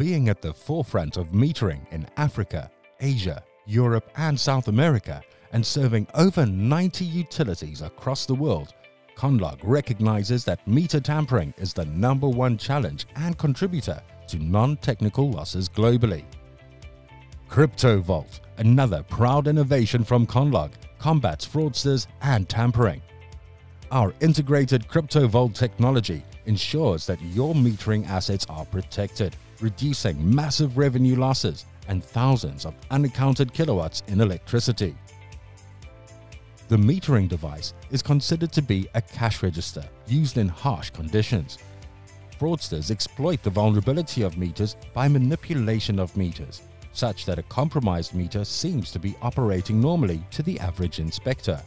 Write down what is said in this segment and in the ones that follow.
Being at the forefront of metering in Africa, Asia, Europe, and South America, and serving over 90 utilities across the world, Conlog recognizes that meter tampering is the number one challenge and contributor to non-technical losses globally. CryptoVault, another proud innovation from Conlog, combats fraudsters and tampering. Our integrated CryptoVault technology ensures that your metering assets are protected, reducing massive revenue losses and thousands of unaccounted kilowatts in electricity. The metering device is considered to be a cash register used in harsh conditions. Fraudsters exploit the vulnerability of meters by manipulation of meters, such that a compromised meter seems to be operating normally to the average inspector.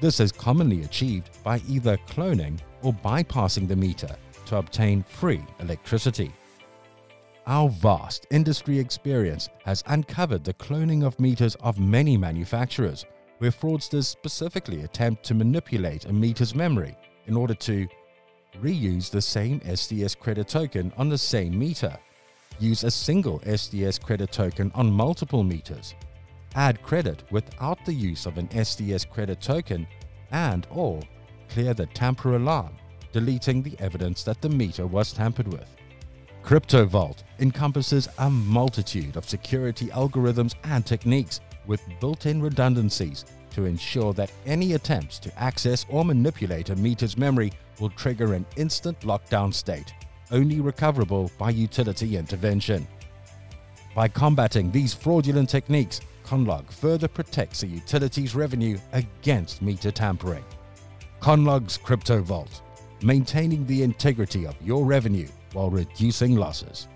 This is commonly achieved by either cloning or bypassing the meter to obtain free electricity. Our vast industry experience has uncovered the cloning of meters of many manufacturers where fraudsters specifically attempt to manipulate a meter's memory in order to reuse the same STS credit token on the same meter, use a single STS credit token on multiple meters, add credit without the use of an STS credit token, and or clear the tamper alarm, deleting the evidence that the meter was tampered with. CryptoVault encompasses a multitude of security algorithms and techniques with built-in redundancies to ensure that any attempts to access or manipulate a meter's memory will trigger an instant lockdown state, only recoverable by utility intervention. By combating these fraudulent techniques, Conlog further protects a utility's revenue against meter tampering. Conlog's Crypto Vault, maintaining the integrity of your revenue while reducing losses.